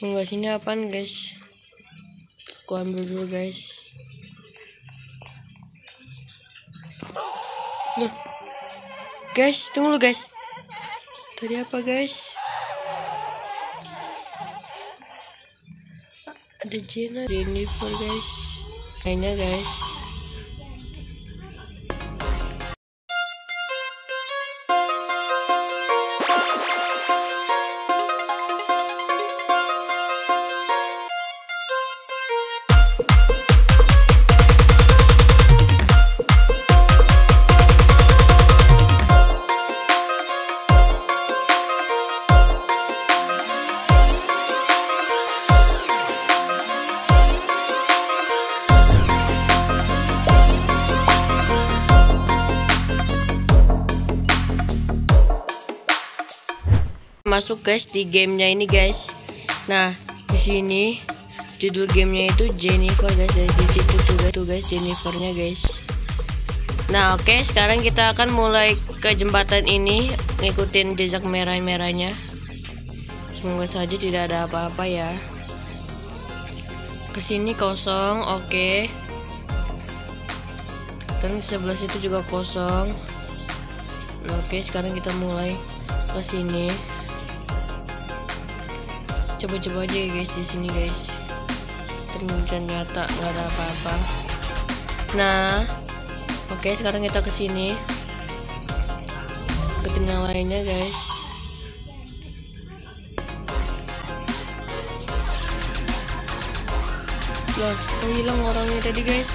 Enggak sini apaan guys? Aku ambil dulu guys. Loh. Guys, tunggu dulu guys. Tadi apa guys? Ada Jenna, Jennifer guys. Kayaknya guys. Masuk guys di gamenya ini guys. Nah di sini judul gamenya itu Jennifer guys. Dari di situ tuh guys, tuh guys Jennifernya guys. Nah oke okay, sekarang kita akan mulai ke jembatan ini ngikutin jejak merah-merahnya. Semoga saja tidak ada apa-apa ya. Ke sini kosong oke. Okay. dan sebelah situ juga kosong. Oke sekarang kita mulai ke sini coba-coba aja ya guys di sini guys. Ternyata nggak ada apa-apa. Nah oke okay, sekarang kita ke sini. Ke yang lainnya guys. Lah kok hilang orangnya tadi guys?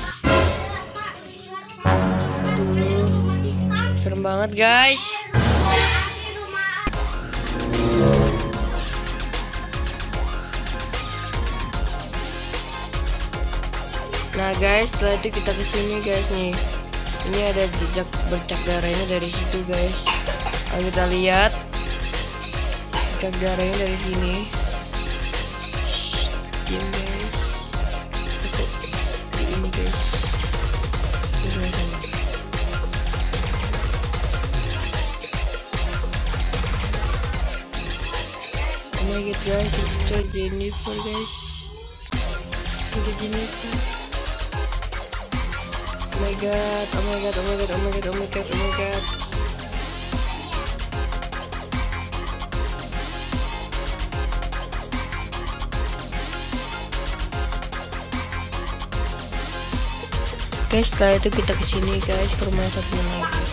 Aduh serem banget guys Nah guys, setelah itu kita ke sini guys nih. Ini ada jejak bercak darahnya dari situ guys. Ayo kita lihat bercak darahnya dari sini. Diam guys. Ini guys. Oh my god guys, itu Jennifer guys. Itu Jennifer my god oh my god oh my god oh my god oh my god oh my god. Guys setelah itu kita ke sini guys ke rumah satu lagi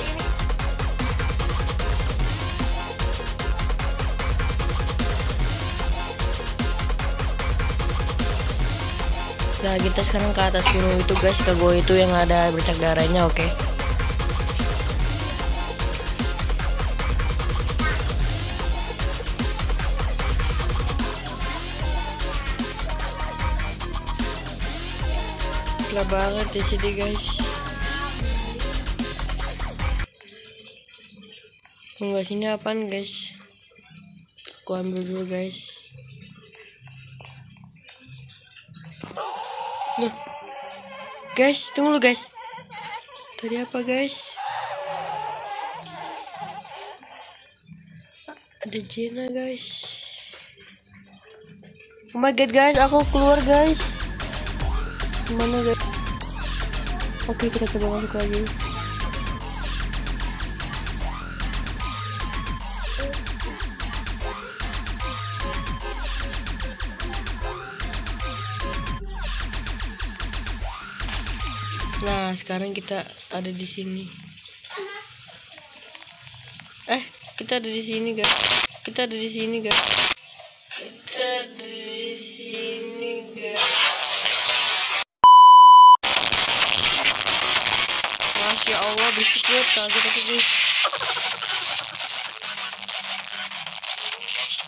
Nah kita sekarang ke atas gunung itu guys. Ke gua itu yang ada bercak darahnya oke. Okay? Gila banget di sini guys. Enggak sini apaan guys? Aku ambil dulu guys Guys, tunggu dulu guys. Tadi apa guys? Ada Jenna guys. Oh my god guys, aku keluar guys. Gimana guys? Oke, kita coba masuk lagi. Nah, sekarang kita ada di sini. Eh, kita ada di sini, guys. Kita ada di sini, guys. Kita ada di sini, guys. Masya Allah, berisik banget kaget aku guys.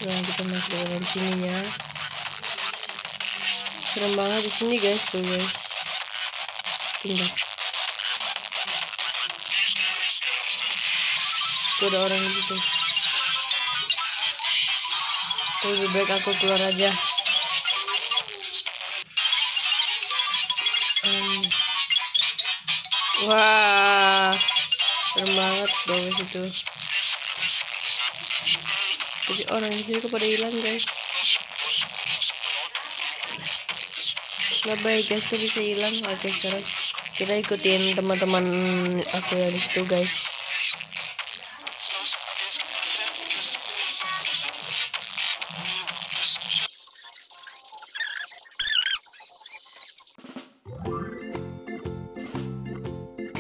Nah, kita masuk ke dalam sininya. Serem banget di sini, guys, tuh, guys tinggal tuh ada orang gitu. Lebih baik aku keluar aja. Um, wah serem banget bawah situ jadi orang di sini kepada hilang guys. Nggak baik guys kok bisa hilang? Oke sekarang kita ikutin teman-teman aku yang di situ guys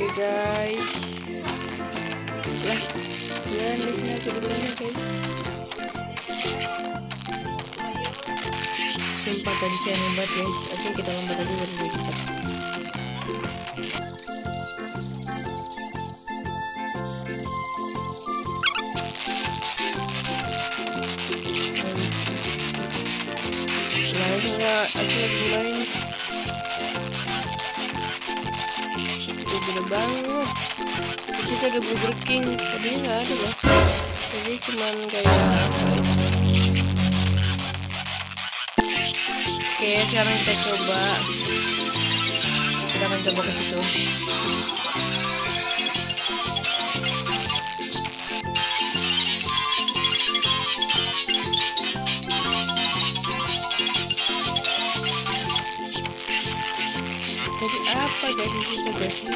Oke guys. Lah Ya di sini duluan ya guys Sumpah tadi saya hebat guys. Oke kita lompat aja biar lebih cepat. Nah ini Aku lagi main banget. Di situ ada Burger King Tadinya nggak ada loh. Jadi cuman kayak Oke sekarang kita coba. Kita akan coba ke situ di situ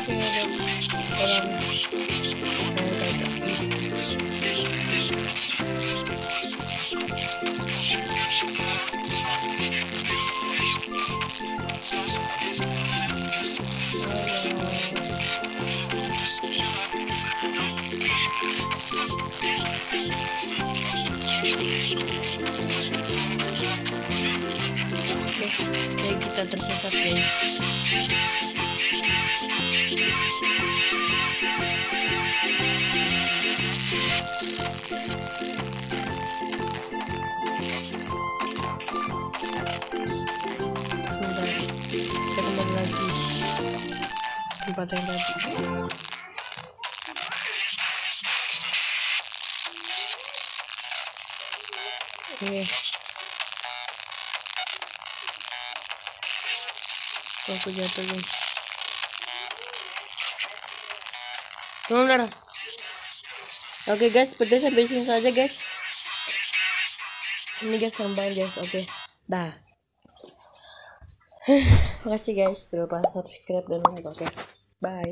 kayak kita tersesat guys. Bentar, kita kembali lagi tempat yang tadi. Aku jatuh guys Tunggu Oke guys, pedas sampai sini saja guys. Ini guys sampai guys, oke Dah Makasih guys, jangan lupa subscribe dan like, oke. Bye